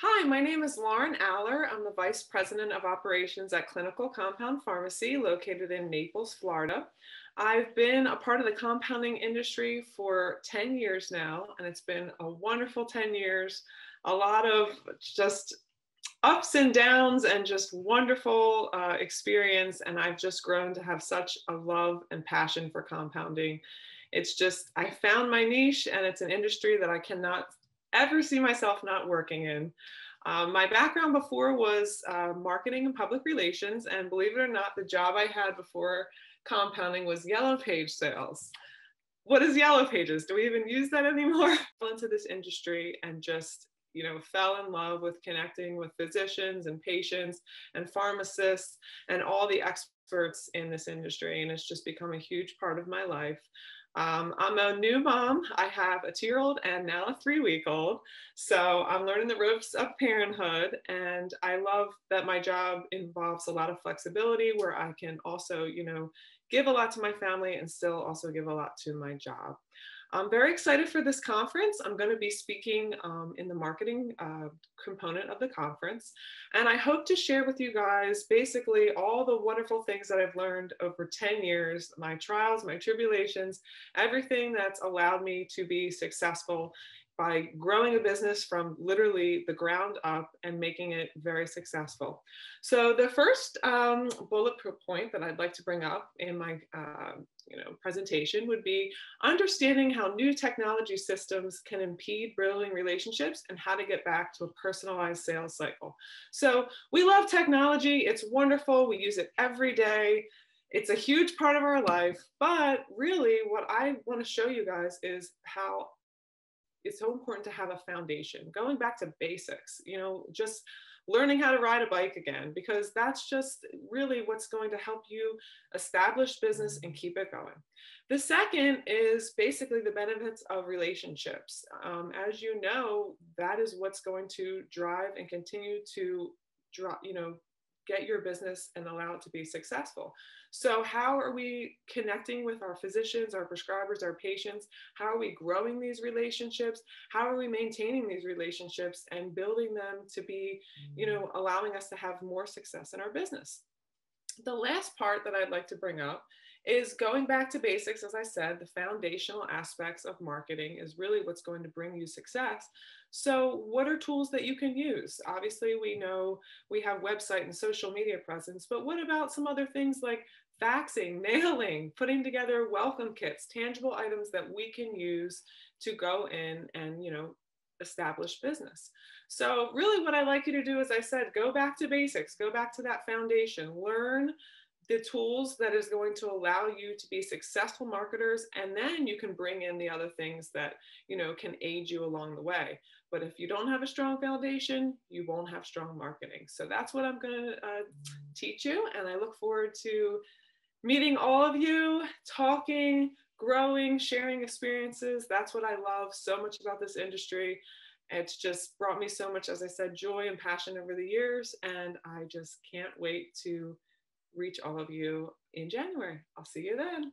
Hi, my name is Lauren Aller. I'm the Vice President of Operations at Clinical Compound Pharmacy located in Naples, Florida. I've been a part of the compounding industry for 10 years now, and it's been a wonderful 10 years. A lot of just ups and downs and just wonderful uh, experience. And I've just grown to have such a love and passion for compounding. It's just, I found my niche, and it's an industry that I cannot ever see myself not working in. Um, my background before was uh, marketing and public relations, and believe it or not, the job I had before compounding was yellow page sales. What is yellow pages? Do we even use that anymore? into this industry and just you know fell in love with connecting with physicians and patients and pharmacists and all the experts in this industry and it's just become a huge part of my life um, I'm a new mom. I have a two year old and now a three week old. So I'm learning the ropes of parenthood. And I love that my job involves a lot of flexibility where I can also, you know, give a lot to my family and still also give a lot to my job. I'm very excited for this conference. I'm going to be speaking um, in the marketing uh, component of the conference. And I hope to share with you guys basically all the wonderful things that I've learned over 10 years, my trials, my tribulations, everything that's allowed me to be successful by growing a business from literally the ground up and making it very successful. So the first um, bullet point that I'd like to bring up in my uh, you know, presentation would be understanding how new technology systems can impede building relationships and how to get back to a personalized sales cycle. So we love technology. It's wonderful. We use it every day. It's a huge part of our life, but really what I want to show you guys is how it's so important to have a foundation. Going back to basics you know just learning how to ride a bike again because that's just really what's going to help you establish business and keep it going. The second is basically the benefits of relationships. Um, as you know that is what's going to drive and continue to drop you know get your business and allow it to be successful. So, how are we connecting with our physicians, our prescribers, our patients? How are we growing these relationships? How are we maintaining these relationships and building them to be, you mm-hmm. know, allowing us to have more success in our business? The last part that I'd like to bring up is going back to basics. As I said, the foundational aspects of marketing is really what's going to bring you success. So, what are tools that you can use? Obviously, we know we have website and social media presence, but what about some other things like faxing, mailing, putting together welcome kits, tangible items that we can use to go in and, you know, establish business. So, really, what I like you to do, as I said, go back to basics, go back to that foundation, learn the tools that is going to allow you to be successful marketers and then you can bring in the other things that you know can aid you along the way but if you don't have a strong foundation you won't have strong marketing so that's what i'm going to uh, teach you and i look forward to meeting all of you talking growing sharing experiences that's what i love so much about this industry it's just brought me so much as i said joy and passion over the years and i just can't wait to reach all of you in January. I'll see you then.